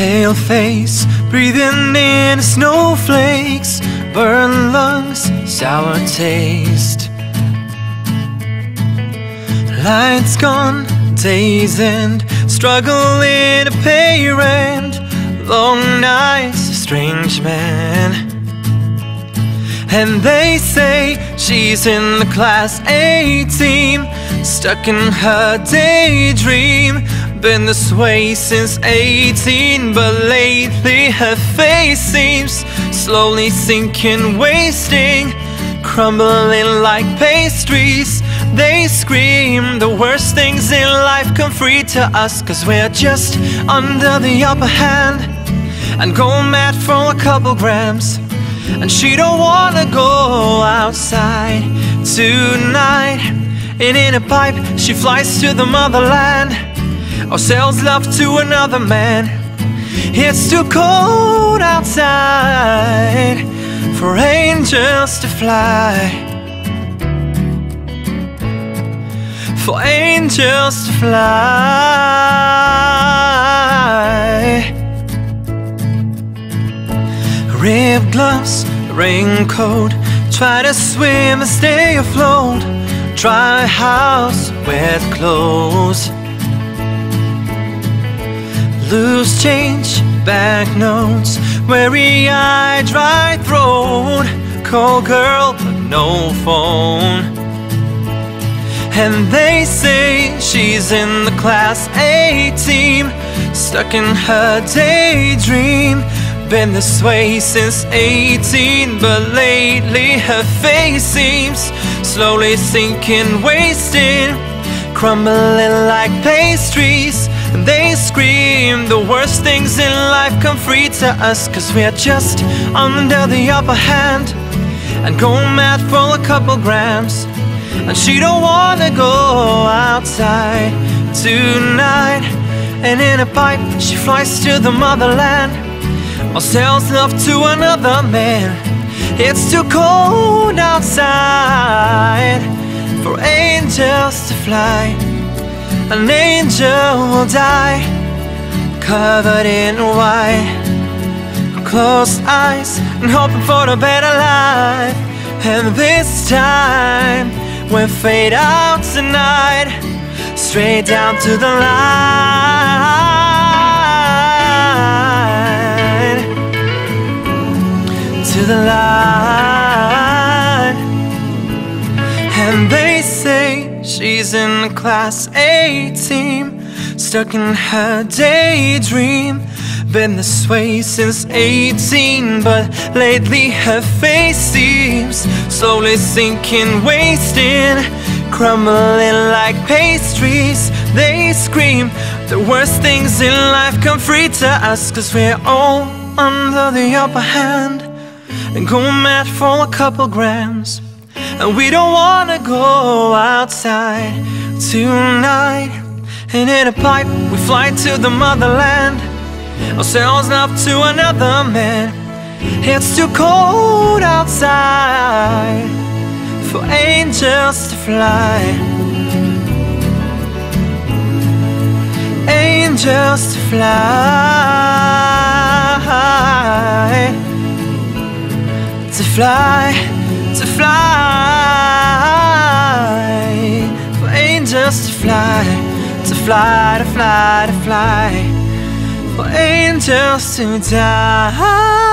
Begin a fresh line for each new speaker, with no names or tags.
pale face, breathing in snowflakes, burned lungs, sour taste. Lights gone, days end, struggling to pay rent, long nights, strange man. And they say she's in the class A team, stuck in her daydream. Been this way since 18, but lately her face seems slowly sinking, wasting, crumbling like pastries. They scream the worst things in life come free to us, cause we're just under the upper hand and go mad for a couple grams. And she don't wanna go outside tonight And in a pipe she flies to the motherland Or sells love to another man. It's too cold outside For angels to fly. For angels to fly. Ripped gloves, raincoat Try to swim and stay afloat. Dry house, wet clothes Loose change, back notes Weary eye, dry throat Call girl, but no phone. And they say she's in the class A team Stuck in her daydream. Been this way since 18 But lately her face seems Slowly sinking, wasting Crumbling like pastries And they scream The worst things in life come free to us Cause we're just under the upper hand And go mad for a couple grams And she don't wanna go outside tonight And in a pipe she flies to the motherland or sells love to another man. It's too cold outside for angels to fly. An angel will die, covered in white. Closed eyes and hoping for a better life. And this time we'll fade out tonight, straight down to the line. to the line she's in the class A team Stuck in her daydream. Been this way since 18 But lately her face seems Slowly sinking, wasting. Crumbling like pastries They scream. The worst things in life come free to us Cause we're all under the upper hand. And go mad for a couple grams. And we don't wanna go outside tonight. And in a pipe, we fly to the motherland. Ourselves love to another man. It's too cold outside for angels to fly. Angels to fly to fly, to fly, angels to fly, to fly, to fly, to fly, for angels to die.